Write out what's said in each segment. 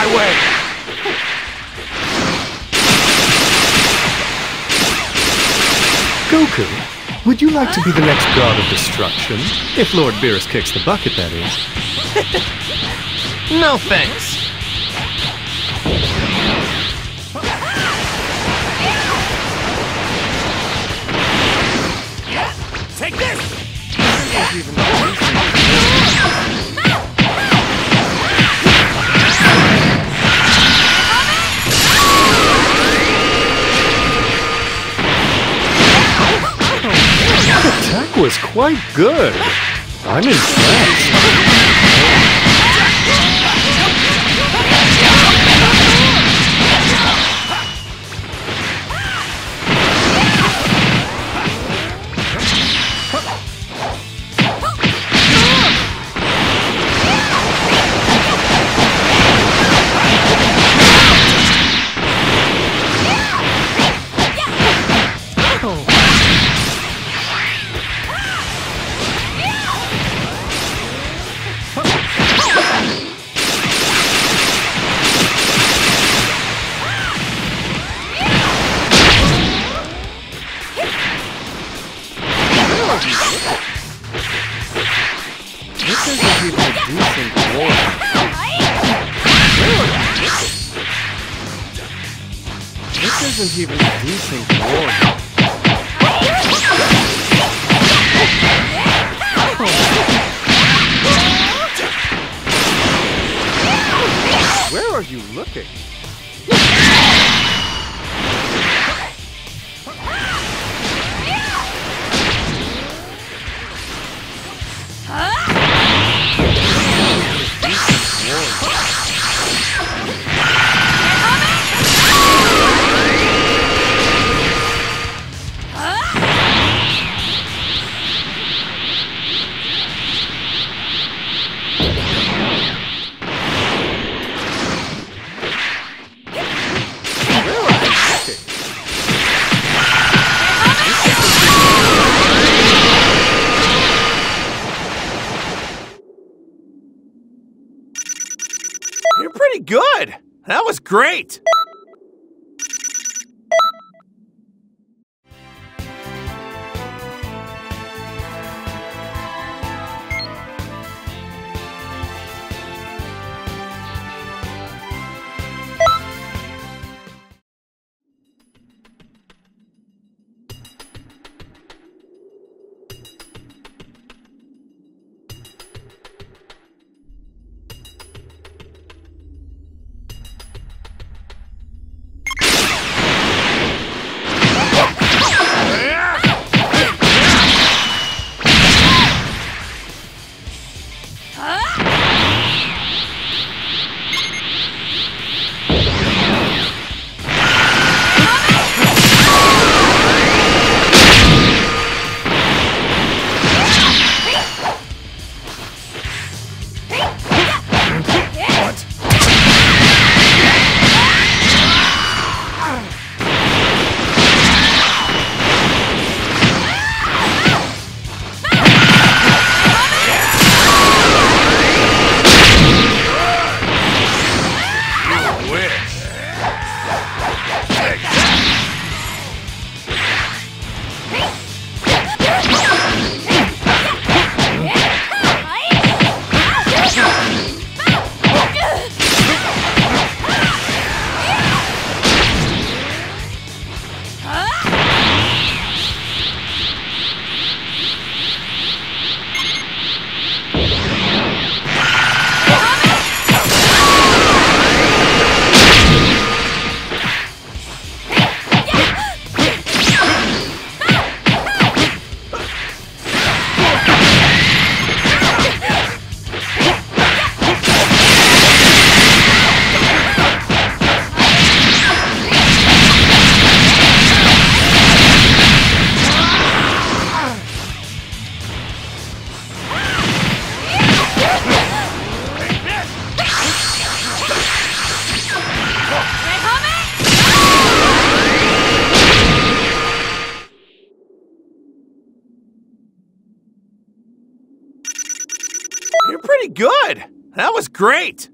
my way! Goku, would you like to be the next god of destruction? If Lord Beerus kicks the bucket, that is. No thanks. Take this! Quite good. I'm impressed. essas revistas em That was great. Good. That was great.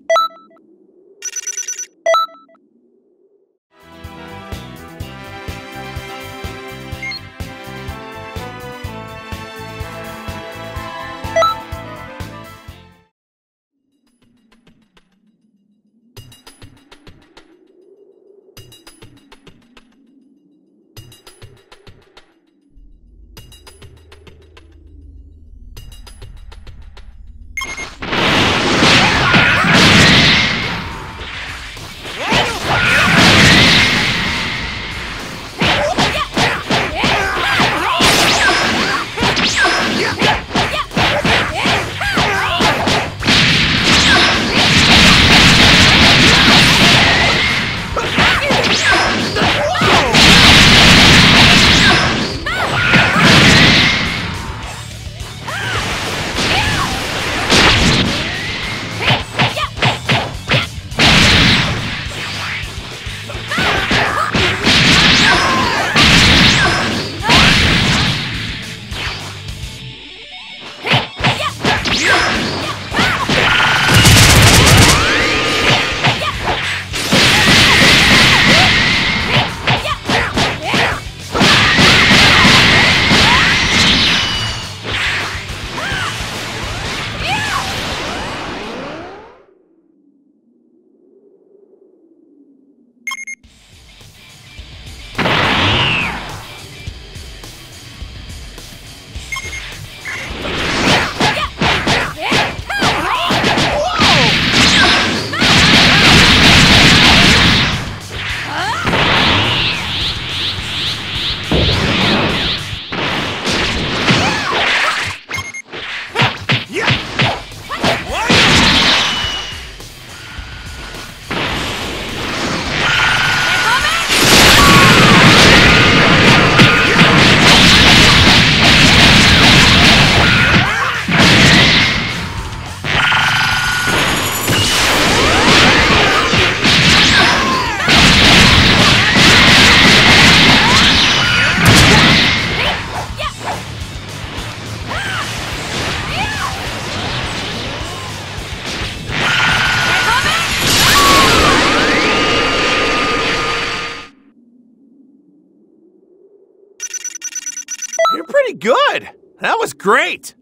You're pretty good. That was great.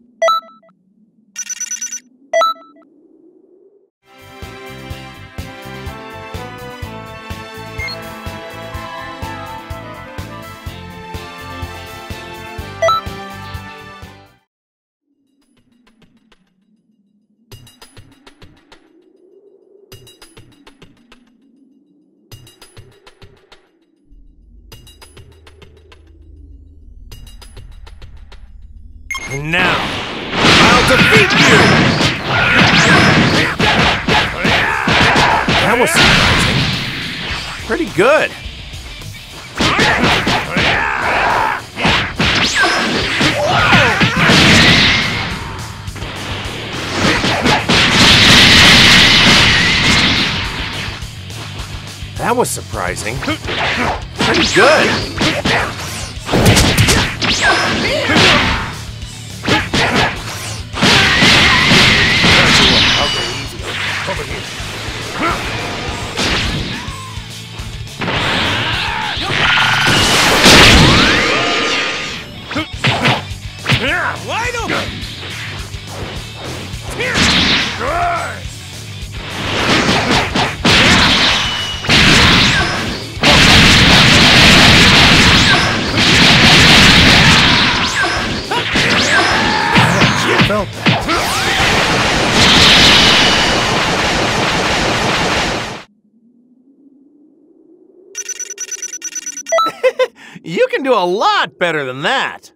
And now, I'll defeat you! That was surprising. Pretty good. That was surprising. Pretty good. Do a lot better than that.